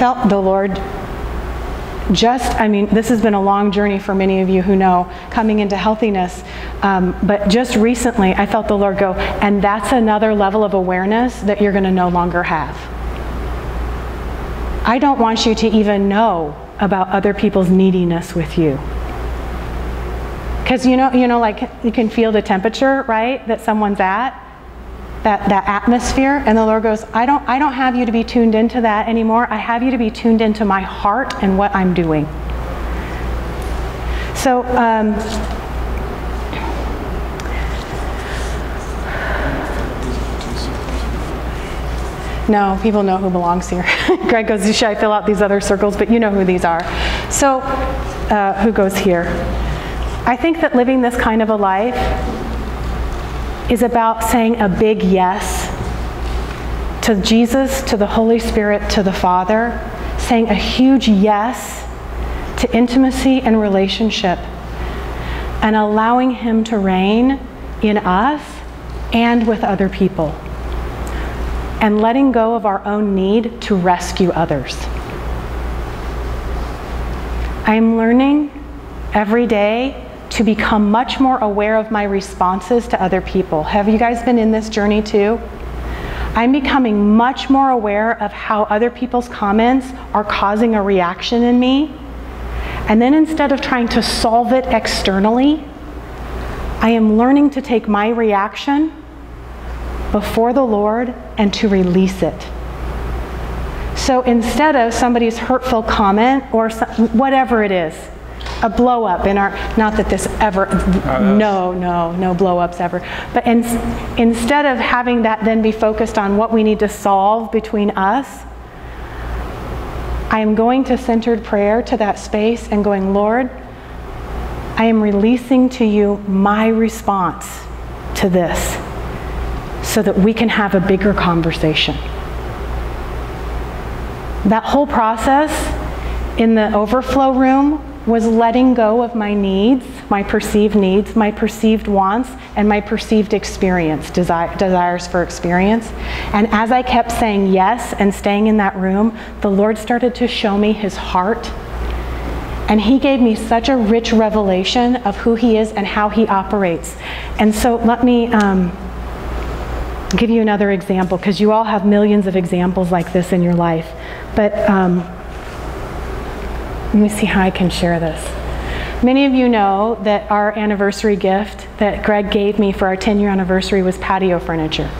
felt the Lord just, I mean, this has been a long journey for many of you who know coming into healthiness. Um, but just recently, I felt the Lord go, and that's another level of awareness that you're going to no longer have. I don't want you to even know about other people's neediness with you. Because you know, you know, like you can feel the temperature, right, that someone's at that, that atmosphere. And the lord goes I don't, I don't have you to be tuned into that anymore. I have you to be tuned into my heart and what i'm doing. So um, no people know who belongs here. Greg goes should i fill out these other circles but you know who these are. So uh, who goes here? I think that living this kind of a life is about saying a big yes to Jesus, to the Holy Spirit, to the Father, saying a huge yes to intimacy and relationship, and allowing Him to reign in us and with other people, and letting go of our own need to rescue others. I'm learning every day to become much more aware of my responses to other people. Have you guys been in this journey too? I'm becoming much more aware of how other people's comments are causing a reaction in me. And then instead of trying to solve it externally, I am learning to take my reaction before the Lord and to release it. So instead of somebody's hurtful comment or whatever it is, a blow up in our, not that this ever, uh, no, no, no blow ups ever. But in, instead of having that then be focused on what we need to solve between us, I am going to centered prayer to that space and going, Lord, I am releasing to you my response to this so that we can have a bigger conversation. That whole process in the overflow room was letting go of my needs, my perceived needs, my perceived wants, and my perceived experience, desi- desires for experience. And as I kept saying yes and staying in that room, the Lord started to show me his heart. And he gave me such a rich revelation of who he is and how he operates. And so let me um, give you another example, because you all have millions of examples like this in your life. But um, let me see how I can share this. Many of you know that our anniversary gift that Greg gave me for our 10 year anniversary was patio furniture.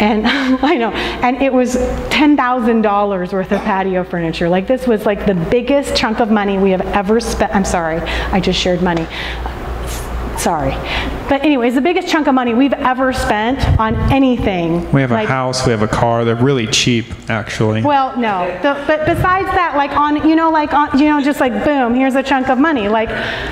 And I know, and it was $10,000 worth of patio furniture. Like, this was like the biggest chunk of money we have ever spent. I'm sorry, I just shared money. Sorry. But anyways, the biggest chunk of money we've ever spent on anything. We have like, a house, we have a car. They're really cheap, actually. Well, no. The, but besides that, like on, you know, like on, you know, just like boom, here's a chunk of money. Like,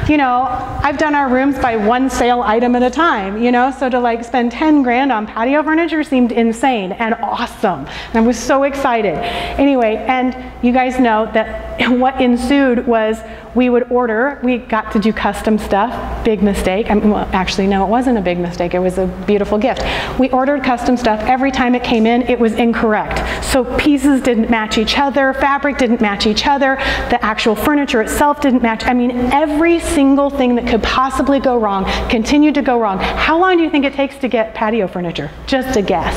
you know, I've done our rooms by one sale item at a time. You know, so to like spend 10 grand on patio furniture seemed insane and awesome, and I was so excited. Anyway, and you guys know that what ensued was we would order. We got to do custom stuff. Big mistake. I mean, well, actually no, it wasn't a big mistake. It was a beautiful gift. We ordered custom stuff. Every time it came in, it was incorrect. So pieces didn't match each other, fabric didn't match each other, the actual furniture itself didn't match. I mean, every single thing that could possibly go wrong continued to go wrong. How long do you think it takes to get patio furniture? Just a guess.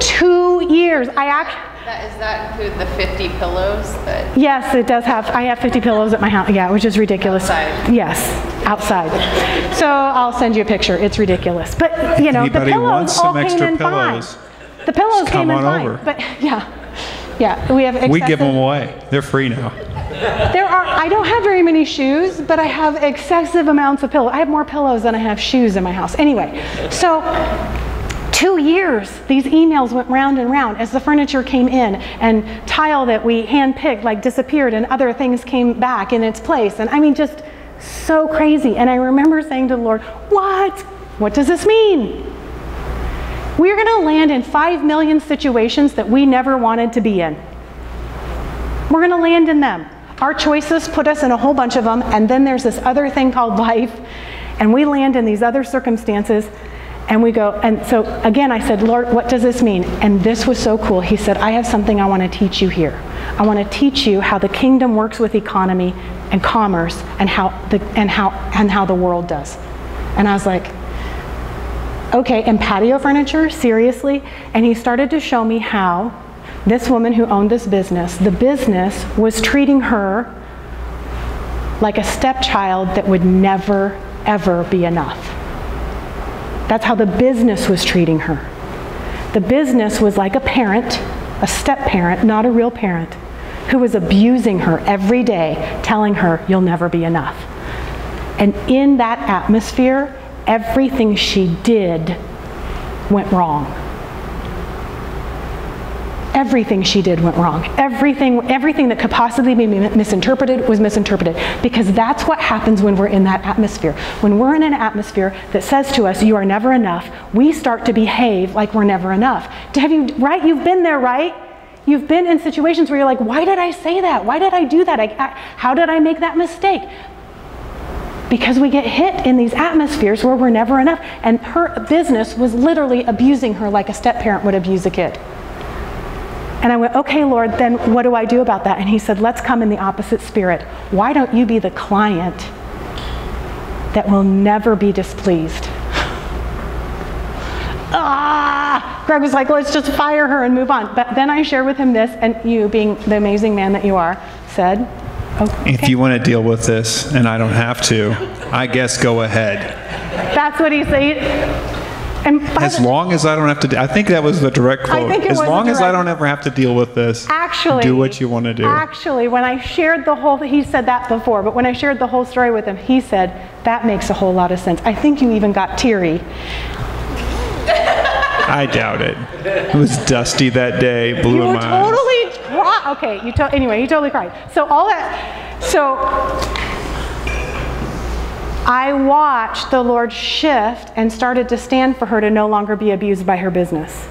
Two years. Two years. I actually that, does that include the 50 pillows? That yes, it does have. I have 50 pillows at my house. Yeah, which is ridiculous. Outside. Yes, outside. so I'll send you a picture. It's ridiculous. But you know, Anybody the pillows wants all came extra in pillows? fine. The pillows Just came come in fine. over. But yeah, yeah, we have. Excessive, We give them away. They're free now. There are. I don't have very many shoes, but I have excessive amounts of pillows. I have more pillows than I have shoes in my house. Anyway, so two years, these emails went round and round as the furniture came in and tile that we handpicked like disappeared and other things came back in its place. And I mean, just so crazy. And I remember saying to the Lord, What? What does this mean? We're going to land in five million situations that we never wanted to be in. We're going to land in them. Our choices put us in a whole bunch of them, and then there's this other thing called life, and we land in these other circumstances And we go, and so again, I said, Lord, what does this mean? And this was so cool. He said, I have something I want to teach you here. I want to teach you how the kingdom works with economy and commerce and how the, and how, and how the world does. And I was like, okay, and patio furniture, seriously? And he started to show me how this woman who owned this business, the business was treating her like a stepchild that would never, ever be enough. That's how the business was treating her. The business was like a parent, a step parent, not a real parent, who was abusing her every day, telling her, You'll never be enough. And in that atmosphere, everything she did went wrong everything she did went wrong. Everything, everything that could possibly be misinterpreted was misinterpreted because that's what happens when we're in that atmosphere. When we're in an atmosphere that says to us, you are never enough, we start to behave like we're never enough. Have you, right? You've been there, right? You've been in situations where you're like, why did I say that? Why did I do that? I, how did I make that mistake? Because we get hit in these atmospheres where we're never enough. And her business was literally abusing her like a step parent would abuse a kid. And I went, okay, Lord, then what do I do about that? And he said, let's come in the opposite spirit. Why don't you be the client that will never be displeased? ah! Greg was like, let's just fire her and move on. But then I shared with him this, and you, being the amazing man that you are, said, okay. If you want to deal with this and I don't have to, I guess go ahead. That's what he said. And as long as I don't have to, I think that was the direct quote. I think it as long as I don't ever have to deal with this, actually, do what you want to do. Actually, when I shared the whole, he said that before, but when I shared the whole story with him, he said that makes a whole lot of sense. I think you even got teary. I doubt it. It was dusty that day. Blew you in my totally eyes. Cry. Okay, you to- anyway. You totally cried. So all that. So I watched the Lord shift and started to stand for her to no longer be abused by her business.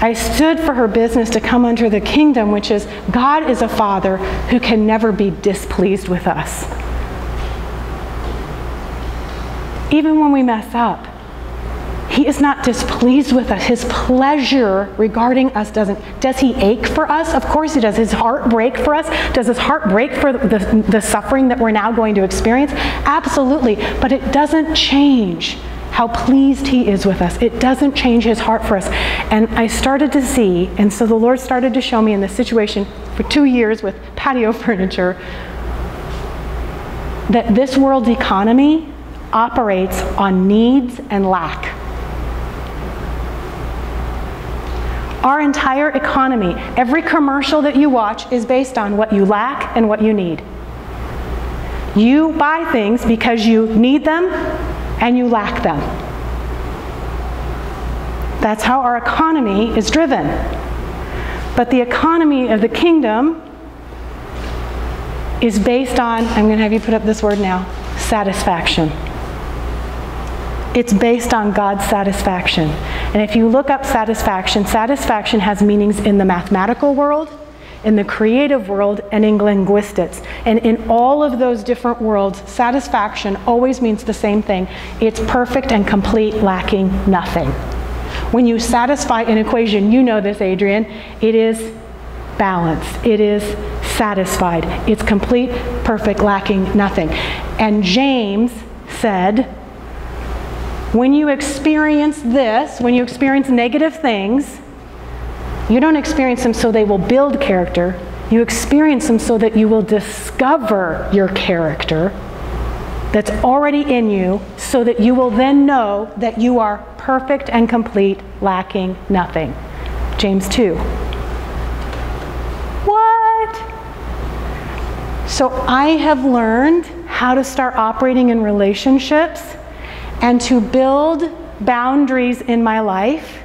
I stood for her business to come under the kingdom, which is God is a father who can never be displeased with us. Even when we mess up, he is not displeased with us. His pleasure regarding us doesn't. Does he ache for us? Of course he does. His heart break for us? Does his heart break for the, the suffering that we're now going to experience? Absolutely. But it doesn't change how pleased he is with us. It doesn't change his heart for us. And I started to see, and so the Lord started to show me in this situation for two years with patio furniture that this world's economy operates on needs and lack. Our entire economy, every commercial that you watch is based on what you lack and what you need. You buy things because you need them and you lack them. That's how our economy is driven. But the economy of the kingdom is based on, I'm going to have you put up this word now, satisfaction. It's based on God's satisfaction. And if you look up satisfaction, satisfaction has meanings in the mathematical world, in the creative world, and in linguistics. And in all of those different worlds, satisfaction always means the same thing it's perfect and complete, lacking nothing. When you satisfy an equation, you know this, Adrian, it is balanced, it is satisfied, it's complete, perfect, lacking nothing. And James said, when you experience this, when you experience negative things, you don't experience them so they will build character. You experience them so that you will discover your character that's already in you, so that you will then know that you are perfect and complete, lacking nothing. James 2. What? So I have learned how to start operating in relationships and to build boundaries in my life,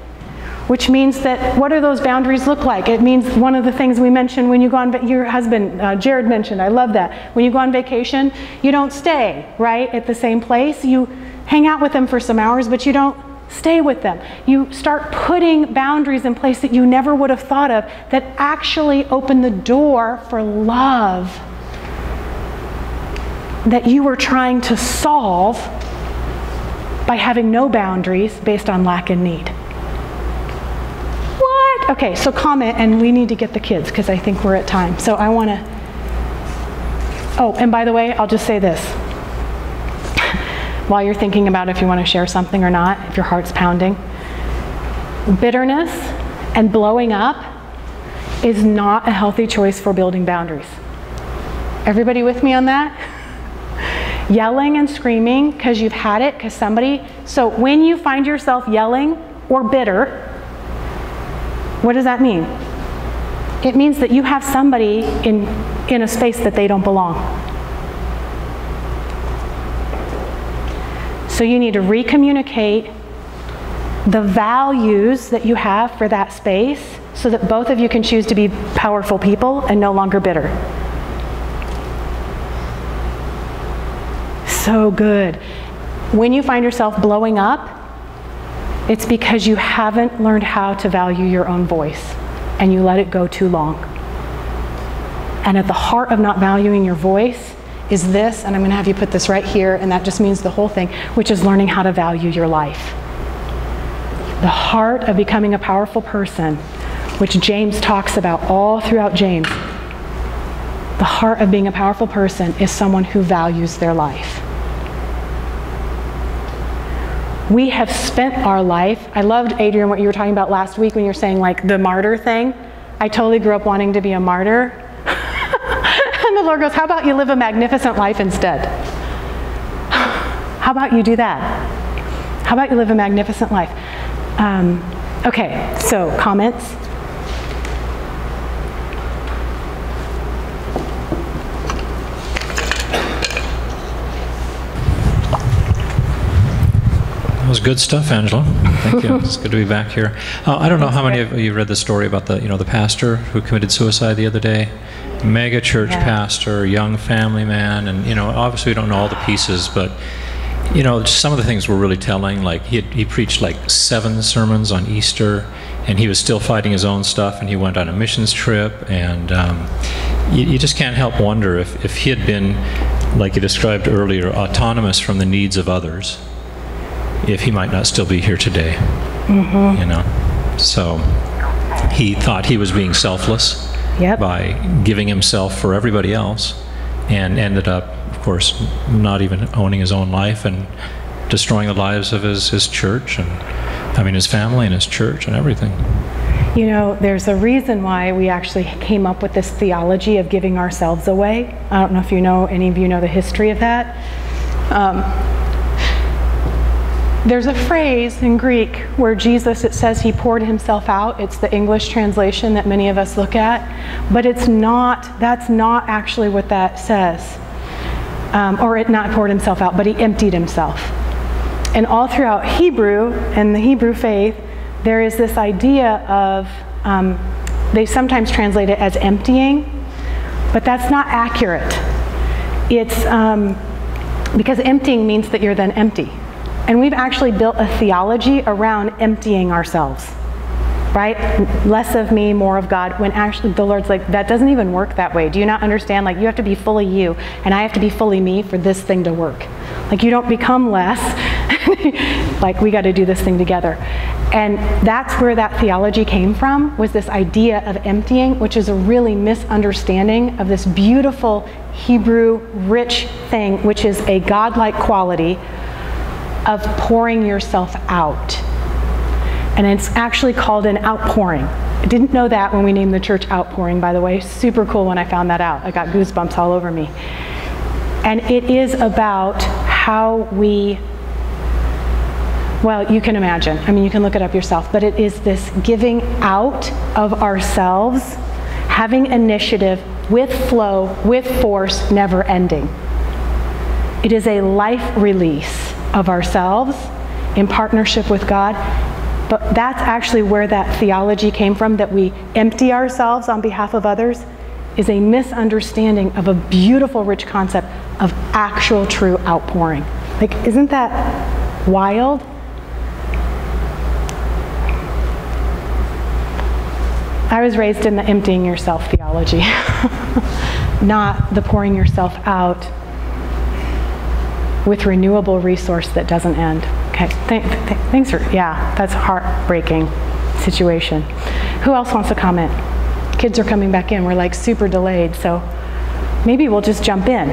which means that what do those boundaries look like? It means one of the things we mentioned when you go on, your husband, uh, Jared mentioned, I love that. When you go on vacation, you don't stay, right, at the same place. You hang out with them for some hours, but you don't stay with them. You start putting boundaries in place that you never would have thought of that actually open the door for love that you were trying to solve by having no boundaries based on lack and need. What? Okay, so comment, and we need to get the kids because I think we're at time. So I want to. Oh, and by the way, I'll just say this. While you're thinking about if you want to share something or not, if your heart's pounding, bitterness and blowing up is not a healthy choice for building boundaries. Everybody with me on that? Yelling and screaming because you've had it, because somebody. So when you find yourself yelling or bitter, what does that mean? It means that you have somebody in, in a space that they don't belong. So you need to recommunicate the values that you have for that space so that both of you can choose to be powerful people and no longer bitter. So good. When you find yourself blowing up, it's because you haven't learned how to value your own voice and you let it go too long. And at the heart of not valuing your voice is this, and I'm going to have you put this right here, and that just means the whole thing, which is learning how to value your life. The heart of becoming a powerful person, which James talks about all throughout James. The heart of being a powerful person is someone who values their life. We have spent our life. I loved, Adrian, what you were talking about last week when you were saying, like, the martyr thing. I totally grew up wanting to be a martyr. and the Lord goes, How about you live a magnificent life instead? How about you do that? How about you live a magnificent life? Um, okay, so comments? Was good stuff, Angela. Thank you. it's good to be back here. Uh, I don't know how many of you read the story about the, you know, the pastor who committed suicide the other day. Mega church Yeah. pastor, young family man, and you know, obviously we don't know all the pieces, but you know, just some of the things were really telling. Like he had, he preached like seven sermons on Easter, and he was still fighting his own stuff, and he went on a missions trip, and um, you, you just can't help wonder if if he had been, like you described earlier, autonomous from the needs of others if he might not still be here today. You know, so he thought he was being selfless Yep. by giving himself for everybody else, and ended up, of course, not even owning his own life and destroying the lives of his, his church and I mean his family and his church and everything. You know, there's a reason why we actually came up with this theology of giving ourselves away. I don't know if you know, any of you know the history of that. Um, there's a phrase in Greek where Jesus, it says he poured himself out. It's the English translation that many of us look at, but it's not, that's not actually what that says. Um, or it not poured himself out, but he emptied himself. And all throughout Hebrew and the Hebrew faith, there is this idea of, um, they sometimes translate it as emptying, but that's not accurate. It's um, because emptying means that you're then empty. And we've actually built a theology around emptying ourselves, right? Less of me, more of God, when actually the Lord's like, that doesn't even work that way. Do you not understand? Like, you have to be fully you, and I have to be fully me for this thing to work. Like, you don't become less. like, we got to do this thing together. And that's where that theology came from, was this idea of emptying, which is a really misunderstanding of this beautiful Hebrew rich thing, which is a godlike quality of pouring yourself out. And it's actually called an outpouring. I didn't know that when we named the church Outpouring, by the way. Super cool when I found that out. I got goosebumps all over me. And it is about how we, well, you can imagine. I mean, you can look it up yourself, but it is this giving out of ourselves, having initiative with flow, with force, never ending. It is a life release of ourselves in partnership with God. But that's actually where that theology came from that we empty ourselves on behalf of others is a misunderstanding of a beautiful, rich concept of actual, true outpouring. Like, isn't that wild? I was raised in the emptying yourself theology, not the pouring yourself out with renewable resource that doesn't end. Okay, thank, th- thanks for, yeah, that's a heartbreaking situation. Who else wants to comment? Kids are coming back in, we're like super delayed, so maybe we'll just jump in.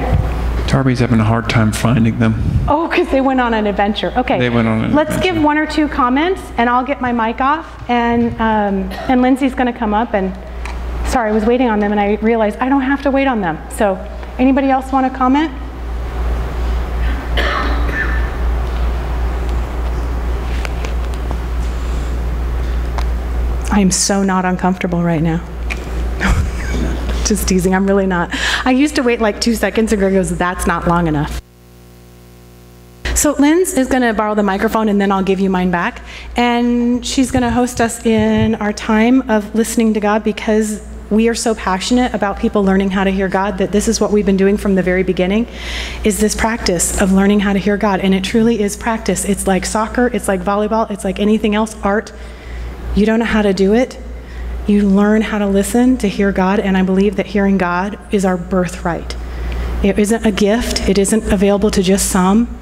Darby's having a hard time finding them. Oh, because they went on an adventure. Okay. They went on an Let's adventure. give one or two comments, and I'll get my mic off, and, um, and Lindsay's going to come up, and, sorry, I was waiting on them, and I realized I don't have to wait on them. So, anybody else want to comment? I am so not uncomfortable right now. Just teasing, I'm really not. I used to wait like two seconds, and Greg goes, that's not long enough. So Lynn's is going to borrow the microphone and then I'll give you mine back. And she's going to host us in our time of listening to God because we are so passionate about people learning how to hear God that this is what we've been doing from the very beginning is this practice of learning how to hear God and it truly is practice. It's like soccer, it's like volleyball, it's like anything else, art. You don't know how to do it. You learn how to listen to hear God and I believe that hearing God is our birthright. It isn't a gift, it isn't available to just some.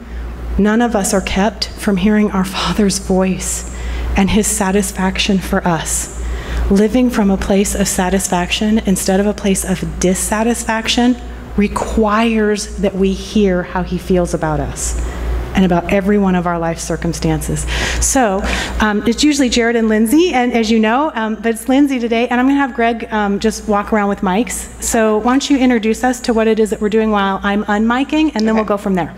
None of us are kept from hearing our Father's voice and His satisfaction for us. Living from a place of satisfaction instead of a place of dissatisfaction requires that we hear how He feels about us and about every one of our life circumstances. So um, it's usually Jared and Lindsay, and as you know, um, but it's Lindsay today, and I'm going to have Greg um, just walk around with mics. So why don't you introduce us to what it is that we're doing while I'm unmiking, and then we'll go from there.